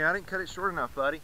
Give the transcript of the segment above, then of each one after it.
Yeah, I didn't cut it short enough, buddy.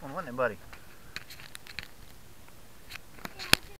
One, wasn't it, buddy?